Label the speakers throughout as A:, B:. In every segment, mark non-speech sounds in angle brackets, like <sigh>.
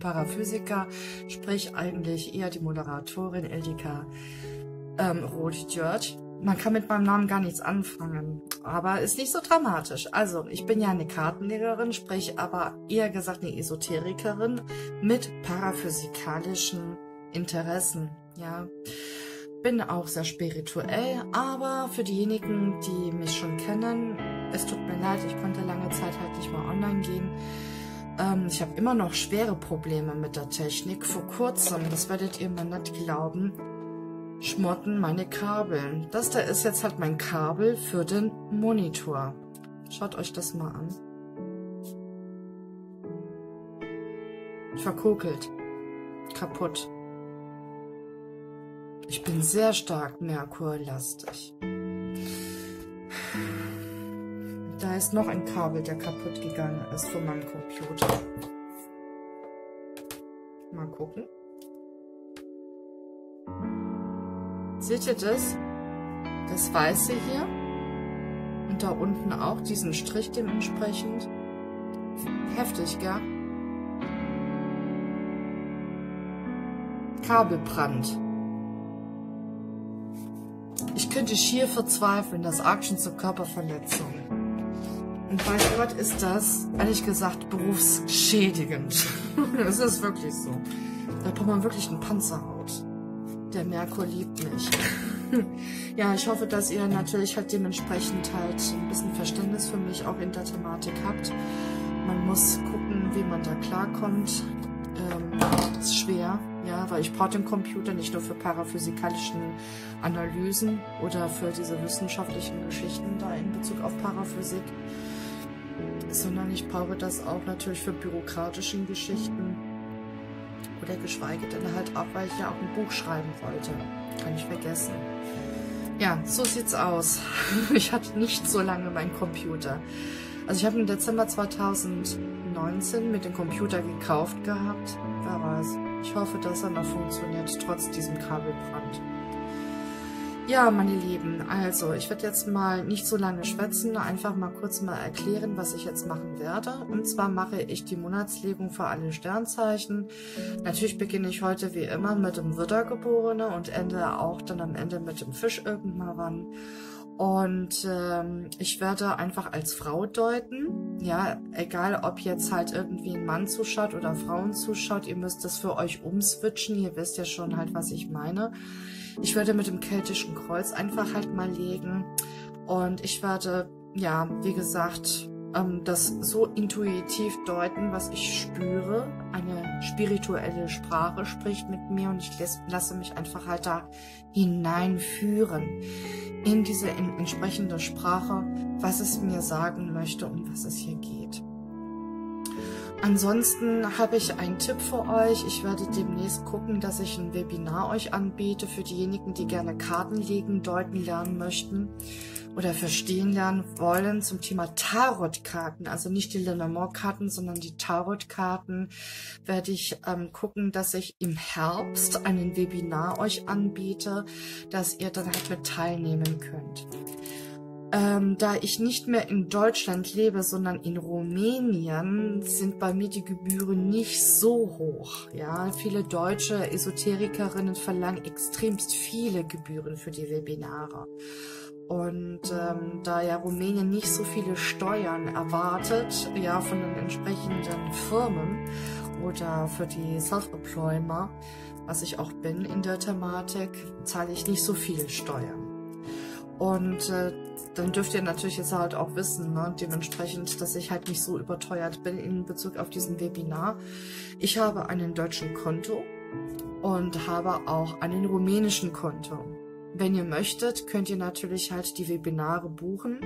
A: Paraphysiker, sprich eigentlich eher die Moderatorin Eldika ähm, Roth-George. Man kann mit meinem Namen gar nichts anfangen, aber ist nicht so dramatisch. Also, ich bin ja eine Kartenlegerin, sprich aber eher gesagt eine Esoterikerin mit paraphysikalischen Interessen, ja. Bin auch sehr spirituell, aber für diejenigen, die mich schon kennen, es tut mir leid, ich konnte lange Zeit halt nicht mal online gehen. Ähm, ich habe immer noch schwere Probleme mit der Technik. Vor kurzem, das werdet ihr mir nicht glauben, schmotten meine Kabel. Das da ist jetzt halt mein Kabel für den Monitor. Schaut euch das mal an. Verkokelt. Kaputt. Ich bin sehr stark Merkurlastig. Da ist noch ein Kabel, der kaputt gegangen ist von meinem Computer. Mal gucken. Seht ihr das? Das Weiße hier. Und da unten auch diesen Strich dementsprechend. Heftig, gell? Kabelbrand. Ich könnte schier verzweifeln, das schon zur Körperverletzung. Und bei Gott ist das, ehrlich gesagt, berufsschädigend. <laughs> Es ist wirklich so. Da braucht man wirklich einen Panzerhaut. Der Merkur liebt mich. <laughs> ja, ich hoffe, dass ihr natürlich halt dementsprechend halt ein bisschen Verständnis für mich auch in der Thematik habt. Man muss gucken, wie man da klarkommt. Ähm, ist schwer, ja, weil ich brauche den Computer nicht nur für paraphysikalischen Analysen oder für diese wissenschaftlichen Geschichten da in Bezug auf Paraphysik, sondern ich brauche das auch natürlich für bürokratischen Geschichten oder geschweige denn halt auch, weil ich ja auch ein Buch schreiben wollte. Kann ich vergessen. Ja, so sieht's aus. <laughs> Ich hatte nicht so lange meinen Computer. Also ich habe im Dezember 2019 mit dem Computer gekauft gehabt. Wer weiß. Ich hoffe, dass er noch funktioniert, trotz diesem Kabelbrand. Ja, meine Lieben, also ich werde jetzt mal nicht so lange schwätzen, einfach mal kurz mal erklären, was ich jetzt machen werde. Und zwar mache ich die Monatslegung für alle Sternzeichen. Natürlich beginne ich heute wie immer mit dem Widdergeborene und ende auch dann am Ende mit dem Fisch irgendwann wann. Und ähm, ich werde einfach als Frau deuten. Ja, egal ob jetzt halt irgendwie ein Mann zuschaut oder Frauen zuschaut, ihr müsst das für euch umswitchen. Ihr wisst ja schon halt, was ich meine. Ich werde mit dem keltischen Kreuz einfach halt mal legen. Und ich werde, ja, wie gesagt, ähm, das so intuitiv deuten, was ich spüre. Eine spirituelle Sprache spricht mit mir und ich lasse mich einfach halt da hineinführen in diese in, entsprechende Sprache, was es mir sagen möchte, um was es hier geht. Ansonsten habe ich einen Tipp für euch. Ich werde demnächst gucken, dass ich ein Webinar euch anbiete für diejenigen, die gerne Karten legen, deuten lernen möchten oder verstehen lernen wollen zum Thema Tarotkarten. Also nicht die Lenormand-Karten, sondern die Tarotkarten werde ich ähm, gucken, dass ich im Herbst einen Webinar euch anbiete, dass ihr dann halt mit teilnehmen könnt. Ähm, da ich nicht mehr in Deutschland lebe, sondern in Rumänien, sind bei mir die Gebühren nicht so hoch. Ja, viele deutsche Esoterikerinnen verlangen extremst viele Gebühren für die Webinare. Und ähm, da ja Rumänien nicht so viele Steuern erwartet, ja, von den entsprechenden Firmen oder für die Self-Employer, was ich auch bin in der Thematik, zahle ich nicht so viele Steuern. Und äh, dann dürft ihr natürlich jetzt halt auch wissen, ne, dementsprechend, dass ich halt nicht so überteuert bin in Bezug auf diesen Webinar. Ich habe einen deutschen Konto und habe auch einen rumänischen Konto. Wenn ihr möchtet, könnt ihr natürlich halt die Webinare buchen.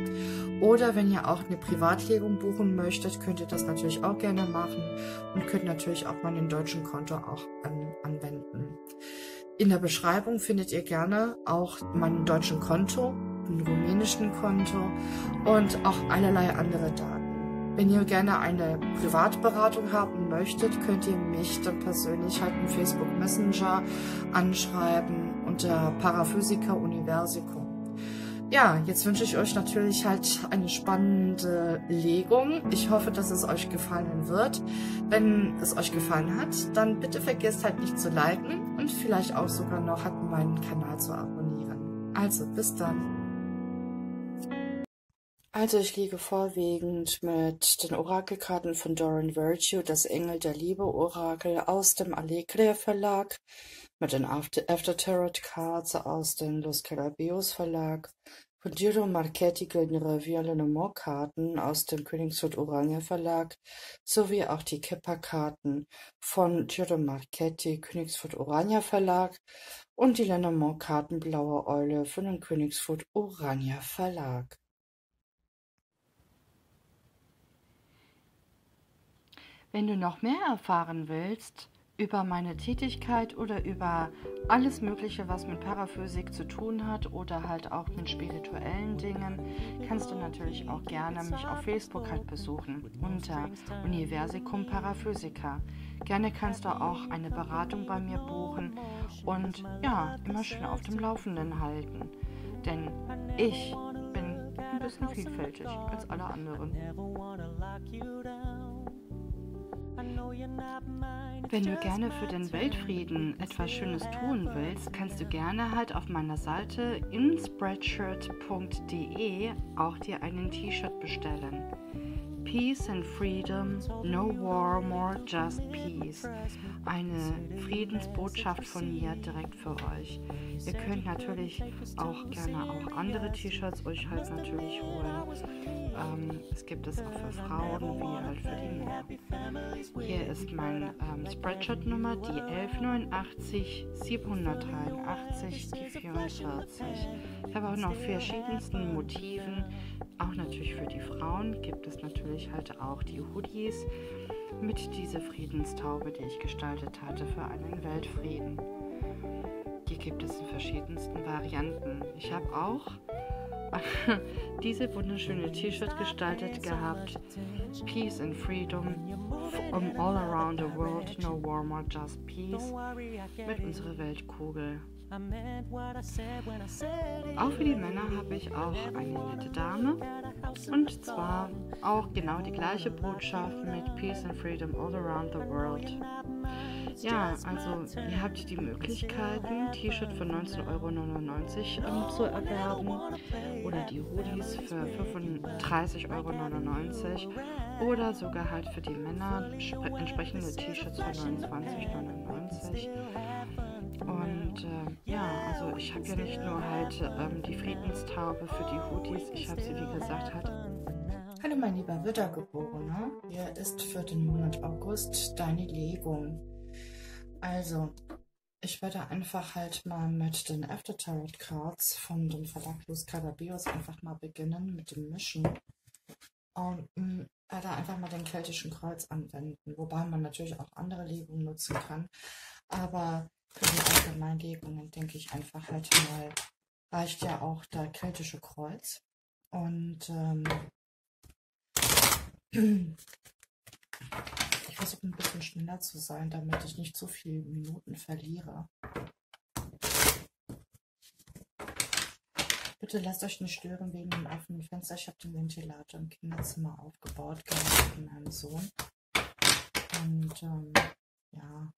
A: Oder wenn ihr auch eine Privatlegung buchen möchtet, könnt ihr das natürlich auch gerne machen und könnt natürlich auch meinen deutschen Konto auch an, anwenden. In der Beschreibung findet ihr gerne auch meinen deutschen Konto ein rumänischen Konto und auch allerlei andere Daten. Wenn ihr gerne eine Privatberatung haben möchtet, könnt ihr mich dann persönlich halt im Facebook Messenger anschreiben unter Paraphysica Universicum. Ja, jetzt wünsche ich euch natürlich halt eine spannende Legung. Ich hoffe, dass es euch gefallen wird. Wenn es euch gefallen hat, dann bitte vergesst halt nicht zu liken und vielleicht auch sogar noch halt meinen Kanal zu abonnieren. Also, bis dann. Also ich liege vorwiegend mit den Orakelkarten von Doran Virtue, das Engel der Liebe Orakel aus dem Allegria Verlag, mit den After, After Tarot Cards aus dem Los Carabios Verlag, von Giro Marchetti Gönere Lenormand Karten aus dem Königshood Orania Verlag sowie auch die Kepper-Karten von Giro Marchetti Königsfoot Orania Verlag und die Lenormand Karten Blaue Eule von dem Königsfoot Orania Verlag.
B: Wenn du noch mehr erfahren willst über meine Tätigkeit oder über alles Mögliche, was mit Paraphysik zu tun hat oder halt auch mit spirituellen Dingen, kannst du natürlich auch gerne mich auf Facebook halt besuchen unter Universicum Paraphysica. Gerne kannst du auch eine Beratung bei mir buchen und ja, immer schön auf dem Laufenden halten. Denn ich bin ein bisschen vielfältig als alle anderen. Wenn du gerne für den Weltfrieden etwas Schönes tun willst, kannst du gerne halt auf meiner Seite inspreadshirt.de auch dir einen T-Shirt bestellen. Peace and Freedom, No War More, Just Peace. Eine Friedensbotschaft von mir direkt für euch. Ihr könnt natürlich auch gerne auch andere T-Shirts euch halt natürlich holen. Ähm, es gibt es auch für Frauen wie halt für die Männer. Hier ist meine ähm, Spreadshirt-Nummer, die 1189 783 die 44. Ich habe auch noch verschiedensten Motiven auch natürlich für die Frauen gibt es natürlich halt auch die Hoodies mit dieser Friedenstaube, die ich gestaltet hatte für einen Weltfrieden. Die gibt es in verschiedensten Varianten. Ich habe auch <laughs> diese wunderschöne T-Shirt gestaltet gehabt. Peace and Freedom from all around the world, no war more, just peace. Mit unserer Weltkugel. Auch für die Männer habe ich auch eine nette Dame. Und zwar auch genau die gleiche Botschaft mit Peace and Freedom all around the world. Ja, also ihr habt die Möglichkeiten, T-Shirt für 19,99 Euro ähm, zu erwerben oder die Hoodies für 35,99 Euro oder sogar halt für die Männer entsprechende T-Shirts für 29,99 und äh, ja, also ich habe ja nicht nur halt ähm, die Friedenstaube für die Hoodies, ich habe sie wie gesagt halt.
A: Hallo mein lieber Wiedergeborener, hier ist für den Monat August deine Legung. Also, ich werde einfach halt mal mit den After Tarot Cards von dem Verlag Los Carabios einfach mal beginnen mit dem Mischen. Und mh, werde einfach mal den keltischen Kreuz anwenden, wobei man natürlich auch andere Legungen nutzen kann. Aber für die Allgemeinlegungen denke ich einfach halt mal, reicht ja auch der keltische Kreuz. Und ähm, <clears throat> ich versuche ein bisschen schneller zu sein, damit ich nicht zu viele Minuten verliere. Bitte lasst euch nicht stören wegen dem offenen Fenster. Ich habe den Ventilator im Kinderzimmer aufgebaut, gerade mit meinem Sohn. Und ähm, ja,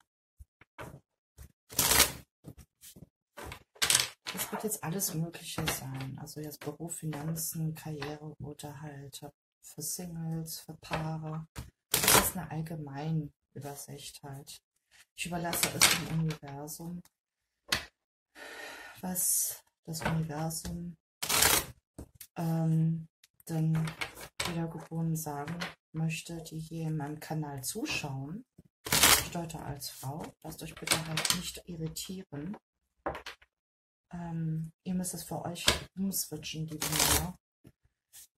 A: Das wird jetzt alles Mögliche sein. Also jetzt Beruf, Finanzen, Karriere oder halt für Singles, für Paare. Das ist eine allgemein Übersicht halt. Ich überlasse es dem Universum, was das Universum ähm, den Wiedergeborenen sagen möchte, die hier in meinem Kanal zuschauen. Steuerte als Frau. Lasst euch bitte halt nicht irritieren. Ähm, ihr müsst es für euch umswitchen, liebe Männer.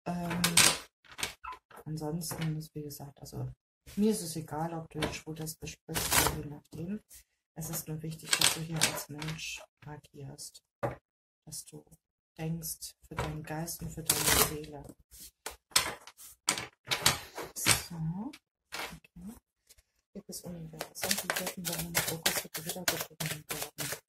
A: Ähm, ansonsten ist, wie gesagt, also mir ist es egal, ob du jetzt Schwules besprichst oder je nachdem. Es ist nur wichtig, dass du hier als Mensch agierst. Dass du denkst, für deinen Geist und für deine Seele. So. Okay. Liebes Universum, wie wirken deine Fokus bitte wiedergefunden werden?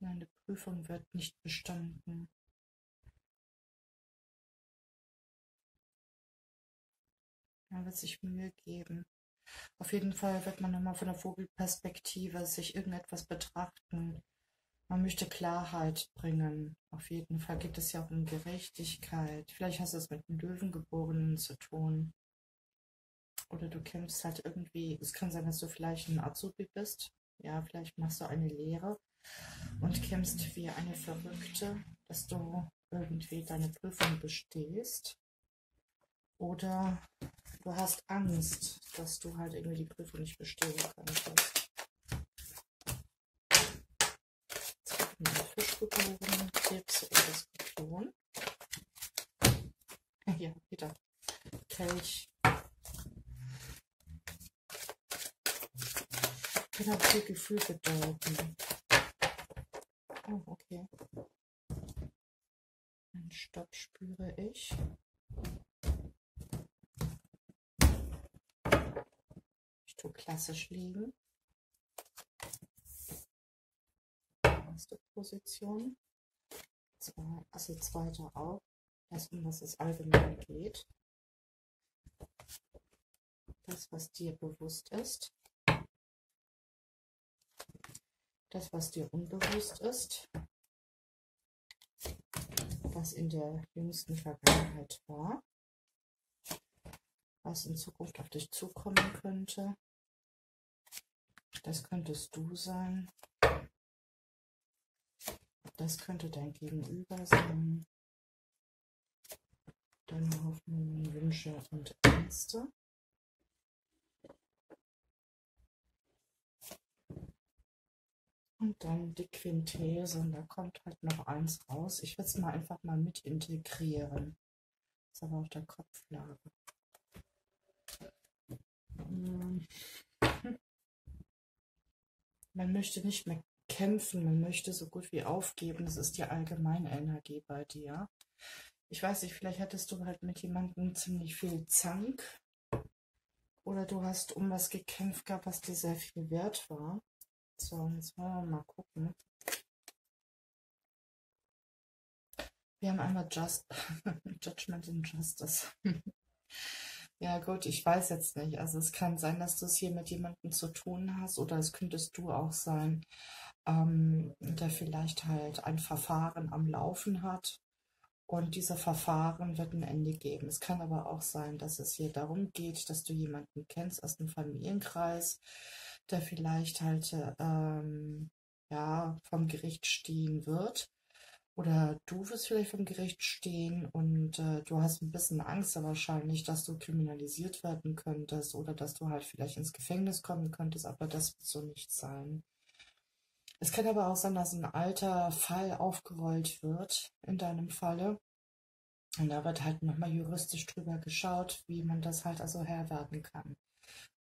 A: Eine Prüfung wird nicht bestanden. Man wird sich Mühe geben. Auf jeden Fall wird man nochmal von der Vogelperspektive sich irgendetwas betrachten. Man möchte Klarheit bringen. Auf jeden Fall geht es ja auch um Gerechtigkeit. Vielleicht hast du es mit einem Löwengeborenen zu tun. Oder du kämpfst halt irgendwie, es kann sein, dass du vielleicht ein Azubi bist. Ja, vielleicht machst du eine Lehre und kämpfst wie eine Verrückte, dass du irgendwie deine Prüfung bestehst. Oder du hast Angst, dass du halt irgendwie die Prüfung nicht bestehen könntest. Fischgeboren, Krebs oder Skorpion. Ja, wieder. Kelch. Kann auch viel Gefühl bedeuten. Oh, okay. Einen Stopp spüre ich. klassisch liegen. Erste Position. Also zweite auch. Das, um was es allgemein geht. Das, was dir bewusst ist. Das, was dir unbewusst ist. Was in der jüngsten Vergangenheit war. Was in Zukunft auf dich zukommen könnte. Das könntest du sein. Das könnte dein Gegenüber sein. Deine Hoffnungen, Wünsche und Ängste. Und dann die Quintese, und da kommt halt noch eins raus. Ich will es mal einfach mal mit integrieren. Ist aber auf der Kopflage. Hm. Man möchte nicht mehr kämpfen, man möchte so gut wie aufgeben. Das ist die allgemeine Energie bei dir. Ich weiß nicht, vielleicht hattest du halt mit jemandem ziemlich viel Zank. Oder du hast um was gekämpft gehabt, was dir sehr viel wert war. So, jetzt wollen wir mal gucken. Wir haben einmal Just <laughs> Judgment and Justice. <laughs> Ja, gut, ich weiß jetzt nicht. Also es kann sein, dass du es hier mit jemandem zu tun hast oder es könntest du auch sein, ähm, der vielleicht halt ein Verfahren am Laufen hat und dieser Verfahren wird ein Ende geben. Es kann aber auch sein, dass es hier darum geht, dass du jemanden kennst aus dem Familienkreis, der vielleicht halt ähm, ja vom Gericht stehen wird oder du wirst vielleicht vom Gericht stehen und äh, du hast ein bisschen Angst wahrscheinlich, dass du kriminalisiert werden könntest oder dass du halt vielleicht ins Gefängnis kommen könntest, aber das wird so nicht sein. Es kann aber auch sein, dass ein alter Fall aufgerollt wird in deinem Falle. Und da wird halt nochmal juristisch drüber geschaut, wie man das halt also Herr werden kann.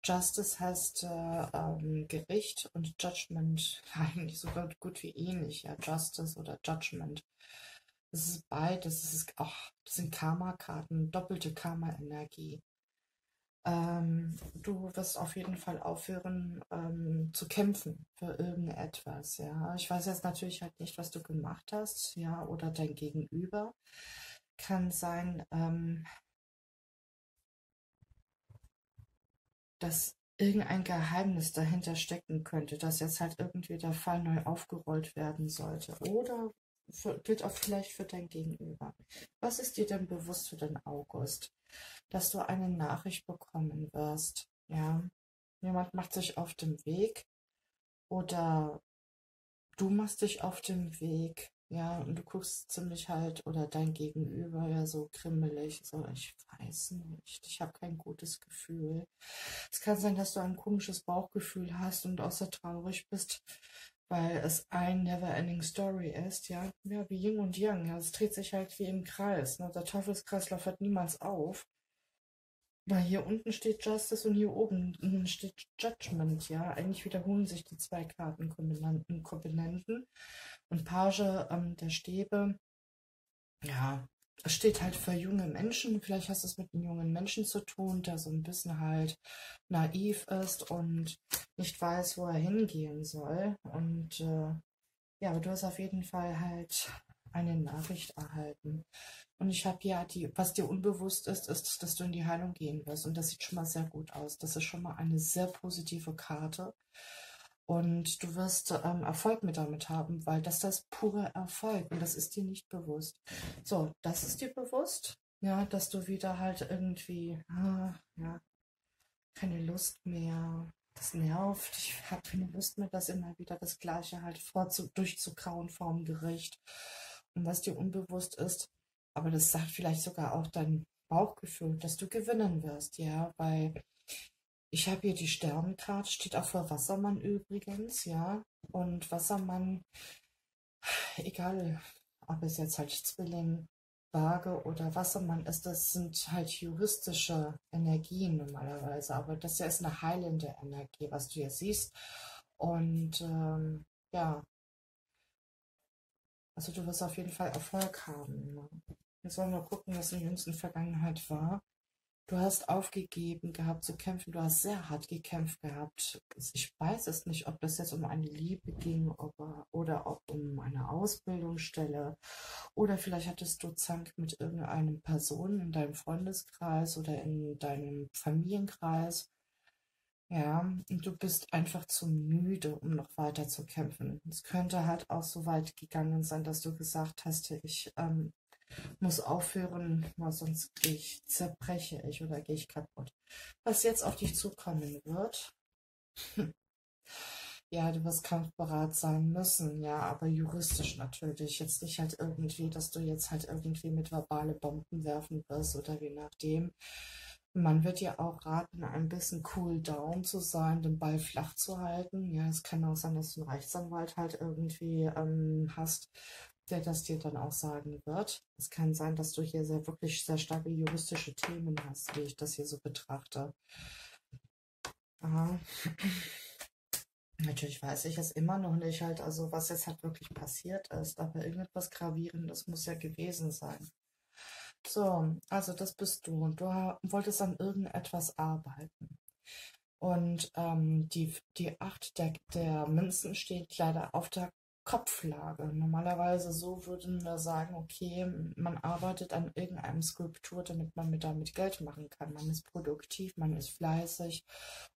A: Justice heißt äh, ähm, Gericht und Judgment <laughs> eigentlich sogar gut wie ähnlich. Ja, Justice oder Judgment. Das ist beides. Das, ist, oh, das sind Karma-Karten, doppelte Karma-Energie. Ähm, du wirst auf jeden Fall aufhören ähm, zu kämpfen für irgendetwas. Ja, ich weiß jetzt natürlich halt nicht, was du gemacht hast, ja, oder dein Gegenüber. Kann sein, ähm, dass irgendein Geheimnis dahinter stecken könnte, dass jetzt halt irgendwie der Fall neu aufgerollt werden sollte. Oder für, gilt auch vielleicht für dein Gegenüber. Was ist dir denn bewusst für den August? Dass du eine Nachricht bekommen wirst. Ja, jemand macht sich auf dem Weg oder du machst dich auf dem Weg ja, und du guckst ziemlich halt, oder dein Gegenüber ja so krimmelig, so, ich weiß nicht, ich habe kein gutes Gefühl. Es kann sein, dass du ein komisches Bauchgefühl hast und außer traurig bist, weil es ein Never-Ending Story ist, ja, ja, wie Yin und Yang, ja, es dreht sich halt wie im Kreis, ne? der Teufelskreislauf hört niemals auf, weil hier unten steht Justice und hier oben steht Judgment, ja, eigentlich wiederholen sich die zwei Kartenkombinanten und Page ähm, der Stäbe, ja, es steht halt für junge Menschen. Vielleicht hast du es mit einem jungen Menschen zu tun, der so ein bisschen halt naiv ist und nicht weiß, wo er hingehen soll. Und äh, ja, aber du hast auf jeden Fall halt eine Nachricht erhalten. Und ich habe ja die, was dir unbewusst ist, ist, dass du in die Heilung gehen wirst. Und das sieht schon mal sehr gut aus. Das ist schon mal eine sehr positive Karte. Und du wirst ähm, Erfolg mit damit haben, weil das ist pure Erfolg und das ist dir nicht bewusst. So, das ist dir bewusst, ja, dass du wieder halt irgendwie, ah, ja, keine Lust mehr, das nervt, ich habe keine Lust mehr, das immer wieder das Gleiche halt vorzu durchzukauen vorm Gericht. Und was dir unbewusst ist, aber das sagt vielleicht sogar auch dein Bauchgefühl, dass du gewinnen wirst, ja, weil ich habe hier die Sternenkarte, steht auch für Wassermann übrigens, ja. Und Wassermann, egal ob es jetzt halt Zwilling, Waage oder Wassermann ist, das sind halt juristische Energien normalerweise. Aber das hier ist eine heilende Energie, was du hier siehst. Und ähm, ja, also du wirst auf jeden Fall Erfolg haben. Ne? Jetzt wollen wir gucken, was in jüngsten Vergangenheit war. Du hast aufgegeben gehabt zu kämpfen, du hast sehr hart gekämpft gehabt. Ich weiß es nicht, ob das jetzt um eine Liebe ging ob, oder ob um eine Ausbildungsstelle oder vielleicht hattest du Zank mit irgendeinem Person in deinem Freundeskreis oder in deinem Familienkreis. Ja, und du bist einfach zu müde, um noch weiter zu kämpfen. Es könnte halt auch so weit gegangen sein, dass du gesagt hast, ich ähm, muss aufhören, weil sonst ich, zerbreche ich oder gehe ich kaputt. Was jetzt auf dich zukommen wird, <laughs> ja, du wirst kampfbereit sein müssen, ja, aber juristisch natürlich. Jetzt nicht halt irgendwie, dass du jetzt halt irgendwie mit verbale Bomben werfen wirst oder wie nachdem. Man wird dir auch raten, ein bisschen cool down zu sein, den Ball flach zu halten. Ja, es kann auch sein, dass du einen Rechtsanwalt halt irgendwie ähm, hast, der das dir dann auch sagen wird. Es kann sein, dass du hier sehr wirklich sehr starke juristische Themen hast, wie ich das hier so betrachte. Aha. Natürlich weiß ich es immer noch nicht halt, also was jetzt halt wirklich passiert ist, aber irgendetwas Gravierendes muss ja gewesen sein. So, also das bist du und du wolltest an irgendetwas arbeiten. Und ähm, die, die acht der, der Münzen steht leider auf der Kopflage. Normalerweise so würden wir sagen, okay, man arbeitet an irgendeinem Skulptur, damit man mit damit Geld machen kann. Man ist produktiv, man ist fleißig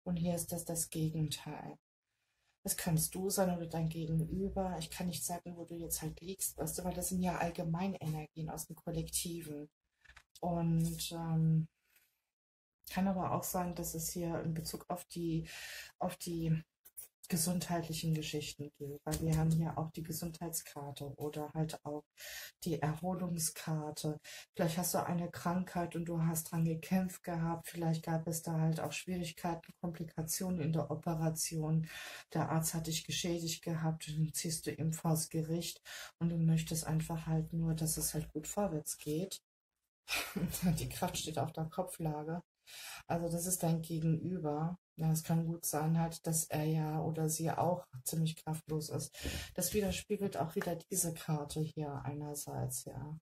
A: und hier ist das das Gegenteil. Das kannst du sein oder dein Gegenüber. Ich kann nicht sagen, wo du jetzt halt liegst, weißt du, weil das sind ja allgemeine Energien aus dem Kollektiven. Und ähm, kann aber auch sein, dass es hier in Bezug auf die, auf die gesundheitlichen Geschichten geht, weil wir haben hier auch die Gesundheitskarte oder halt auch die Erholungskarte. Vielleicht hast du eine Krankheit und du hast dran gekämpft gehabt. Vielleicht gab es da halt auch Schwierigkeiten, Komplikationen in der Operation. Der Arzt hat dich geschädigt gehabt und dann ziehst du ihm vors Gericht und du möchtest einfach halt nur, dass es halt gut vorwärts geht. <laughs> die Kraft steht auf der Kopflage. Also das ist dein Gegenüber. Ja, es kann gut sein halt, dass er ja oder sie auch ziemlich kraftlos ist. Das widerspiegelt auch wieder diese Karte hier einerseits, ja.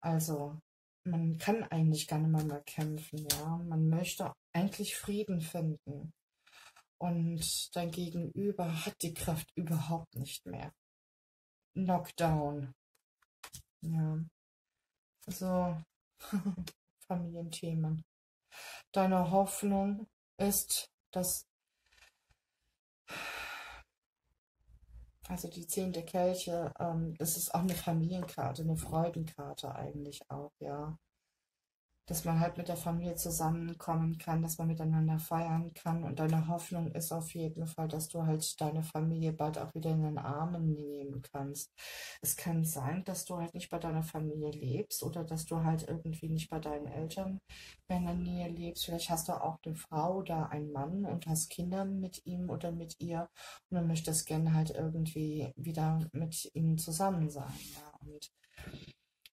A: Also, man kann eigentlich gar nicht mehr, mehr kämpfen, ja. Man möchte eigentlich Frieden finden. Und dein Gegenüber hat die Kraft überhaupt nicht mehr. Knockdown. Ja. So, <laughs> Familienthemen. Deine Hoffnung ist, dass also die zehnte Kelche, ähm, das ist auch eine Familienkarte, eine Freudenkarte eigentlich auch, ja. Dass man halt mit der Familie zusammenkommen kann, dass man miteinander feiern kann. Und deine Hoffnung ist auf jeden Fall, dass du halt deine Familie bald auch wieder in den Armen nehmen kannst. Es kann sein, dass du halt nicht bei deiner Familie lebst oder dass du halt irgendwie nicht bei deinen Eltern in der Nähe lebst. Vielleicht hast du auch eine Frau oder einen Mann und hast Kinder mit ihm oder mit ihr und du möchtest gerne halt irgendwie wieder mit ihnen zusammen sein. Ja, und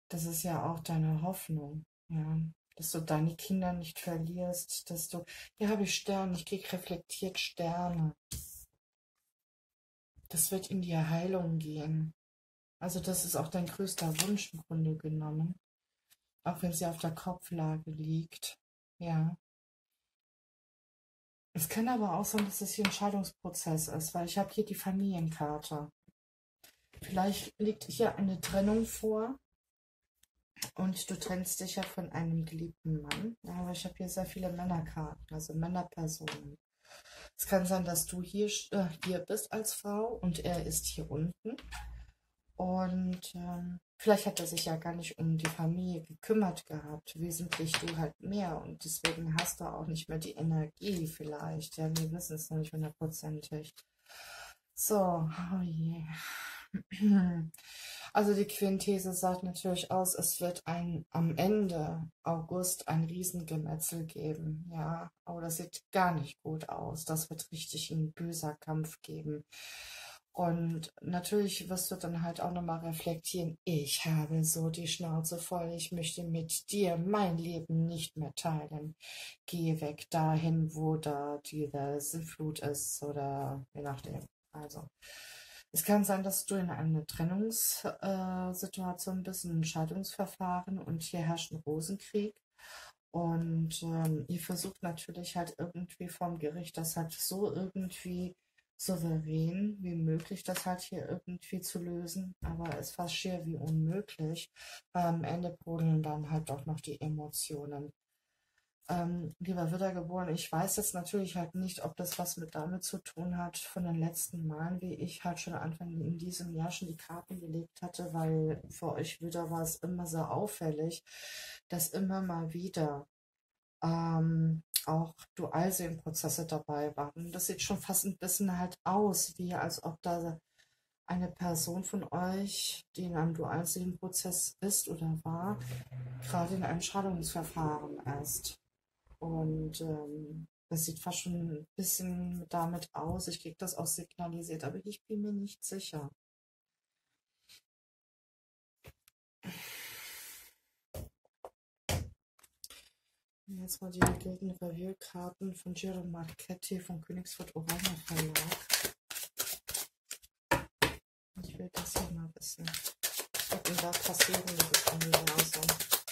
A: das ist ja auch deine Hoffnung. Ja, dass du deine Kinder nicht verlierst, dass du, hier habe ich Sterne, ich kriege reflektiert Sterne. Das wird in die Heilung gehen. Also das ist auch dein größter Wunsch im Grunde genommen. Auch wenn sie auf der Kopflage liegt. Ja. Es kann aber auch sein, dass es hier ein Scheidungsprozess ist, weil ich habe hier die Familienkarte. Vielleicht liegt hier eine Trennung vor und du trennst dich ja von einem geliebten Mann. Aber ich habe hier sehr viele Männerkarten, also Männerpersonen. Es kann sein, dass du hier, äh, hier bist als Frau und er ist hier unten. Und ähm, vielleicht hat er sich ja gar nicht um die Familie gekümmert gehabt. Wesentlich du halt mehr. Und deswegen hast du auch nicht mehr die Energie vielleicht. Ja, wir wissen es noch nicht hundertprozentig. So, oh je. Also die Quintese sagt natürlich aus, es wird ein am Ende August ein Riesengemetzel geben. Ja, aber das sieht gar nicht gut aus. Das wird richtig ein böser Kampf geben. Und natürlich wirst du dann halt auch nochmal reflektieren, ich habe so die Schnauze voll, ich möchte mit dir mein Leben nicht mehr teilen. Gehe weg dahin, wo da diese Flut ist oder je nachdem. Also, es kann sein, dass du in einer Trennungssituation bist, ein Scheidungsverfahren und hier herrscht ein Rosenkrieg. Und ähm, ihr versucht natürlich halt irgendwie vom Gericht das halt so irgendwie souverän wie möglich, das halt hier irgendwie zu lösen. Aber es fast schier wie unmöglich. Am Ende brodeln dann halt doch noch die Emotionen ähm, lieber Wiedergeboren, ich weiß jetzt natürlich halt nicht, ob das was mit damit zu tun hat von den letzten Malen, wie ich halt schon Anfang in diesem Jahr schon die Karten gelegt hatte, weil für euch wieder war es immer sehr auffällig, dass immer mal wieder ähm, auch Dualseelenprozesse dabei waren. Das sieht schon fast ein bisschen halt aus, wie als ob da eine Person von euch, die in einem Dualseelenprozess ist oder war, gerade in einem Scheidungsverfahren ist. Und ähm, das sieht fast schon ein bisschen damit aus. Ich kriege das auch signalisiert, aber ich bin mir nicht sicher. Jetzt mal die Gilden Revierkarten von Giro Marchetti vom Königsfurt Orania Verlag. Ich will das hier mal wissen. Wird da passieren, dieses Universum?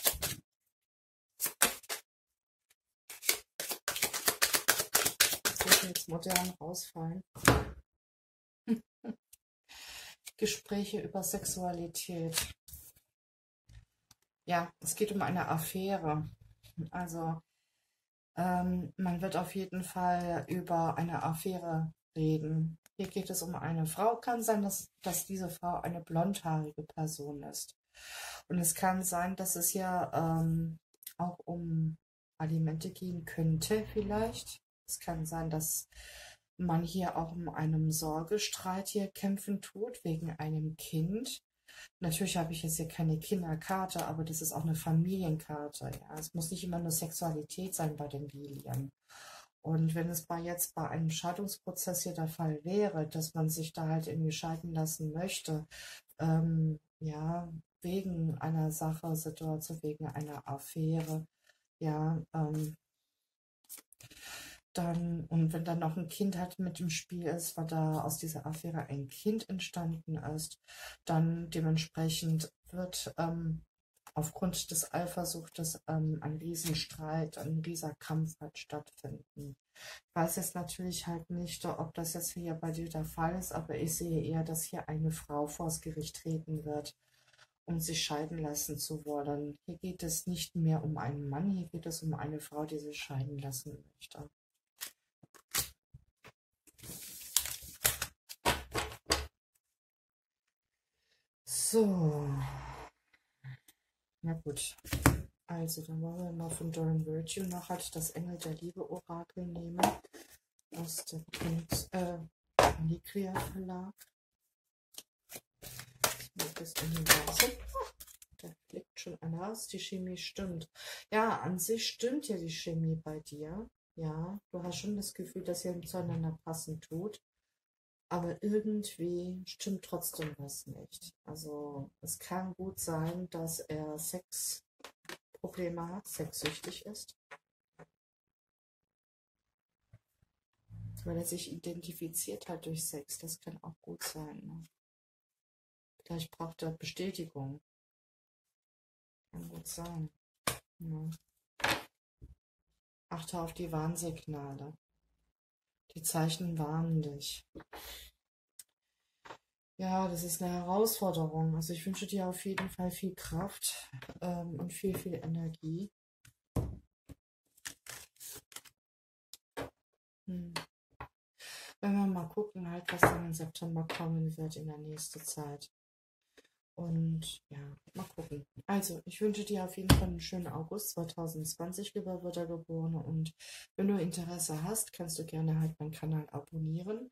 A: <laughs> jetzt modern rausfallen. <laughs> Gespräche über Sexualität. Ja, es geht um eine Affäre. Also ähm, man wird auf jeden Fall über eine Affäre reden. Hier geht es um eine Frau. Kann sein, dass, dass diese Frau eine blondhaarige Person ist. Und es kann sein, dass es ja ähm, auch um Alimente gehen könnte vielleicht. Es kann sein, dass man hier auch um einen Sorgestreit hier kämpfen tut, wegen einem Kind. Natürlich habe ich jetzt hier keine Kinderkarte, aber das ist auch eine Familienkarte. Ja. Es muss nicht immer nur Sexualität sein bei den Lilien. Und wenn es bei jetzt bei einem Scheidungsprozess hier der Fall wäre, dass man sich da halt irgendwie scheiden lassen möchte, ähm, ja, wegen einer Sache, Situation, wegen einer Affäre, ja, ähm, dann, und wenn dann noch ein Kind halt mit im Spiel ist, weil da aus dieser Affäre ein Kind entstanden ist, dann dementsprechend wird ähm, aufgrund des Eifersuchtes ähm, ein Riesenstreit, ein Riesenkampf halt stattfinden. Ich weiß jetzt natürlich halt nicht, ob das jetzt hier bei dir der Fall ist, aber ich sehe eher, dass hier eine Frau vors Gericht treten wird, um sich scheiden lassen zu wollen. Hier geht es nicht mehr um einen Mann, hier geht es um eine Frau, die sich scheiden lassen möchte. So. Na gut. Also, dann wollen wir mal von Doran Virtue noch halt das Engel der Liebe Orakel nehmen. Aus dem äh, Nikria Verlag. Das Universum. Da fliegt schon einer aus. Die Chemie stimmt. Ja, an sich stimmt ja die Chemie bei dir. Ja, du hast schon das Gefühl, dass ihr zueinander passen tut. Aber irgendwie stimmt trotzdem was nicht. Also es kann gut sein, dass er Sexprobleme hat, sexsüchtig ist. Weil er sich identifiziert hat durch Sex. Das kann auch gut sein. Ne? Vielleicht braucht er Bestätigung. Kann gut sein. Ja. Achte auf die Warnsignale. Die Zeichen warnen dich. Ja, das ist eine Herausforderung. Also ich wünsche dir auf jeden Fall viel Kraft ähm, und viel, viel Energie. Hm. Wenn wir mal gucken, halt, was dann im September kommen wird in der nächsten Zeit. Und ja, mal gucken. Also, ich wünsche dir auf jeden Fall einen schönen August 2020, lieber Wörtergeborene. Und wenn du Interesse hast, kannst du gerne halt meinen Kanal abonnieren.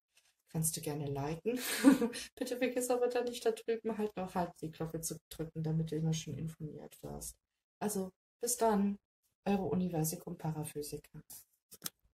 A: Kannst du gerne liken. <laughs> Bitte vergiss aber dann nicht da drüben halt noch halt die Glocke zu drücken, damit du immer schon informiert wirst. Also, bis dann, eure Universikum Paraphysiker.